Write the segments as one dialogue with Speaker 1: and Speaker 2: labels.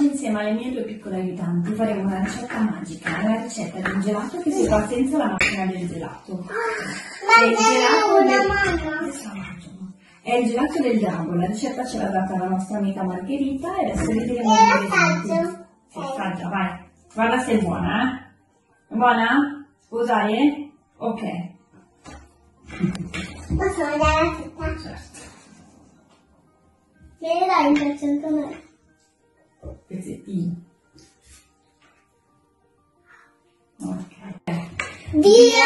Speaker 1: insieme alle mie due piccole aiutanti faremo una ricetta magica, la ricetta di un gelato che si fa senza la macchina del gelato. È il gelato del... È il gelato del drago, la ricetta ce l'ha data la nostra amica Margherita e adesso le diremo gli ingredienti. Sì, assaggia, vai. Guarda se è buona, eh? Buona? Scusai, eh? Ok.
Speaker 2: Posso vedere la tutta?
Speaker 1: Certo.
Speaker 2: Vieni dai, mi piace anche a me.
Speaker 1: Pezzettini. Ok.
Speaker 2: Via!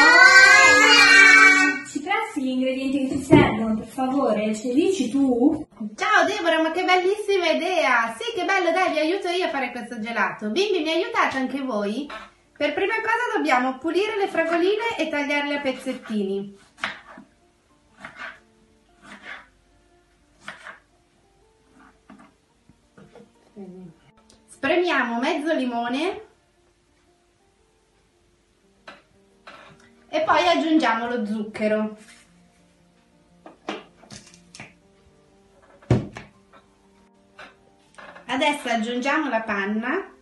Speaker 1: Ci presti gli ingredienti che ti servono, per favore? Ce li dici tu?
Speaker 3: Ciao Deborah, ma che bellissima idea! Sì, che bello, dai, vi aiuto io a fare questo gelato. Bimbi, mi aiutate anche voi? Per prima cosa dobbiamo pulire le fragoline e tagliarle a pezzettini. Spremiamo mezzo limone e poi aggiungiamo lo zucchero. Adesso aggiungiamo la panna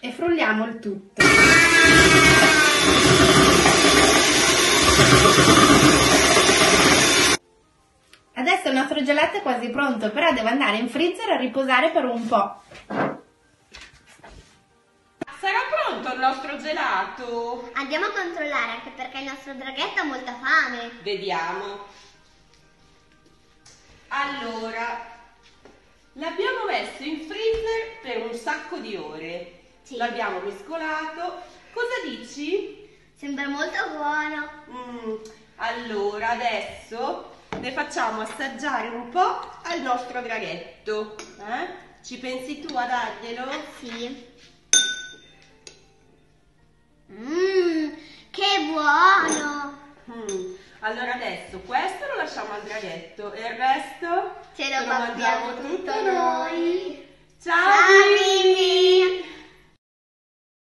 Speaker 3: e frulliamo il tutto. Nostro gelato è quasi pronto, però deve andare in freezer a riposare per un po'.
Speaker 4: Sarà pronto il nostro gelato?
Speaker 2: Andiamo a controllare anche perché il nostro draghetto ha molta fame.
Speaker 4: Vediamo. Allora, l'abbiamo messo in freezer per un sacco di ore.
Speaker 2: Sì.
Speaker 4: L'abbiamo mescolato. Cosa dici?
Speaker 2: Sembra molto buono.
Speaker 4: Mm, allora, adesso ne facciamo assaggiare un po' al nostro draghetto. Eh? Ci pensi tu a darglielo?
Speaker 2: Sì. Mmm, che buono!
Speaker 4: Mm, Allora adesso questo lo lasciamo al draghetto e il resto
Speaker 2: Ce lo mangiamo tutto noi.